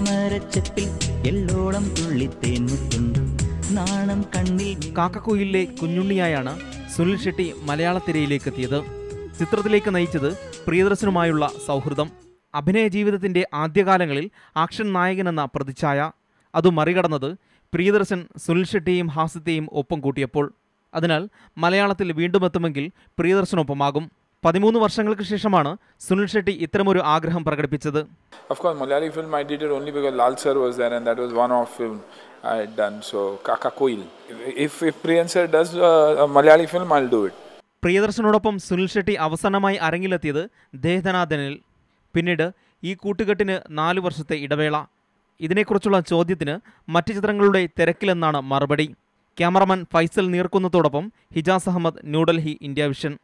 മന്ദാരച്ചെപ്പിൽ എല്ലോളം തുള്ളിത്തേൻ മുത്തുണ്ടു നാണം കണ്ണിൽ കാക്കക്കുയിലെ കുഞ്ഞുണ്ണിയായാണ് സുനിൽ ഷെട്ടി മലയാള തിരയിലേക്ക് എത്തിയത് ചിത്രത്തിലേക്ക് നയിച്ചത് പ്രിയദർശനുമായുള്ള സൗഹൃദം. അഭിനയ ജീവിതത്തിന്റെ ആദ്യകാലങ്ങളിൽ ആക്ഷൻ നായകനെന്ന പ്രതിച്ഛായ. അത് മറികടന്നത് പ്രിയദർശൻ സുനിൽ ഷെട്ടിയെയും ഹാസ്യത്തെയും ഒപ്പം കൂട്ടിയപ്പോൾ. അതിനാൽ മലയാളത്തിൽ വീണ്ടും എത്തുമെങ്കിൽ പ്രിയദർശനൊപ്പമാകും. പതിമൂന്ന് വർഷങ്ങൾക്ക് ശേഷമാണ് സുനിൽ ഷെട്ടി ഇത്തരമൊരു ആഗ്രഹം പ്രകടിപ്പിച്ചത്. Uh. പ്രിയദർശനോടൊപ്പം സുനിൽ ഷെട്ടി അവസാനമായി അരങ്ങിലെത്തിയത് ദേഹനാഥനിൽ. പിന്നീട് ഈ കൂട്ടുകെട്ടിന് നാലു വർഷത്തെ ഇടവേള. ഇതിനെക്കുറിച്ചുള്ള ചോദ്യത്തിന് മറ്റ് ചിത്രങ്ങളുടെ തിരക്കിലെന്നാണ് മറുപടി. ക്യാമറമാൻ ഫൈസൽ നീർക്കുന്നതോടൊപ്പം ഹിജാസ് അഹമ്മദ് ന്യൂഡൽഹി ഇന്ത്യ വിഷൻ.